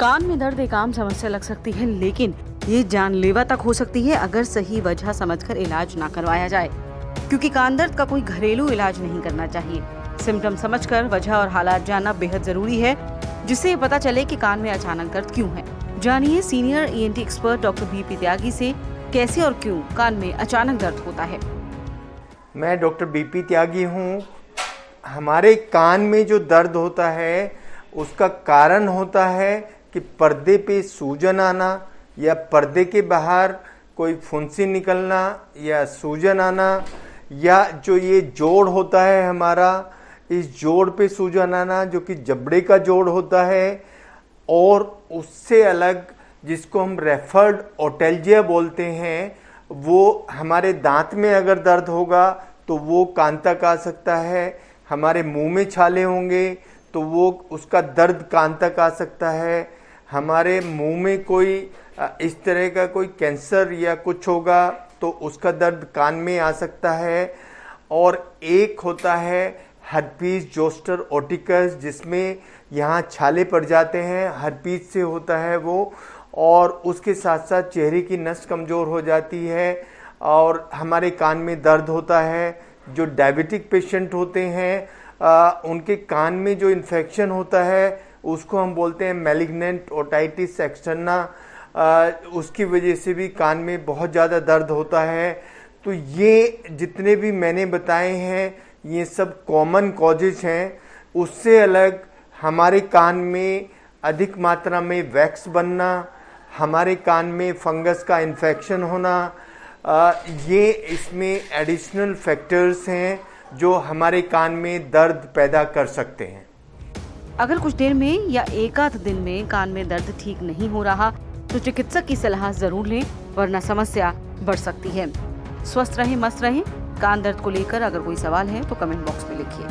कान में दर्द एक आम समस्या लग सकती है, लेकिन ये जानलेवा तक हो सकती है अगर सही वजह समझकर इलाज ना करवाया जाए। क्योंकि कान दर्द का कोई घरेलू इलाज नहीं करना चाहिए। सिम्टम समझकर वजह और हालात जानना बेहद ज़रूरी है, जिससे पता चले कि कान में अचानक दर्द क्यों है। जानिए senior ENT expert doctor BP Tyagi से कैसे और क्यों कान में अचानक दर्द होता है। मैं डॉक्टर बीपी त्यागी हूँ। हमारे कान में जो दर्द होता है, उसका कारण होता है कि पर्दे पे सूजन आना या पर्दे के बाहर कोई फुंसी निकलना या सूजन आना या जो ये जोड़ होता है हमारा, इस जोड़ पे सूजन आना जो कि जबड़े का जोड़ होता है और उससे अलग जिसको हम रेफर्ड ओटेल्जिया बोलते हैं, वो हमारे दांत में अगर दर्द होगा तो वो कान तक आ सकता है, हमारे मुँह में छाले होंगे तो वो उसका दर्द कान तक आ सकता है हमारे मुँह में कोई इस तरह का कोई कैंसर या कुछ होगा तो उसका दर्द कान में आ सकता है। और एक होता है हरपीस जोस्टर ओटिकस जिसमें यहाँ छाले पड़ जाते हैं हरपीस से होता है वो और उसके साथ साथ चेहरे की नस कमज़ोर हो जाती है और हमारे कान में दर्द होता है। जो डायबिटिक पेशेंट होते हैं आ, उनके कान में जो इन्फेक्शन होता है उसको हम बोलते हैं मेलिग्नेंट ओटाइटिस एक्सटर्ना उसकी वजह से भी कान में बहुत ज़्यादा दर्द होता है। तो ये जितने भी मैंने बताए हैं ये सब कॉमन कॉजेज हैं। उससे अलग हमारे कान में अधिक मात्रा में वैक्स बनना हमारे कान में फंगस का इन्फेक्शन होना आ, ये इसमें एडिशनल फैक्टर्स हैं जो हमारे कान में दर्द पैदा कर सकते हैं। अगर कुछ देर में या एक आध दिन में कान में दर्द ठीक नहीं हो रहा तो चिकित्सक की सलाह ज़रूर लें, वरना समस्या बढ़ सकती है। स्वस्थ रहें, मस्त रहें। कान दर्द को लेकर अगर कोई सवाल है तो कमेंट बॉक्स में लिखिए।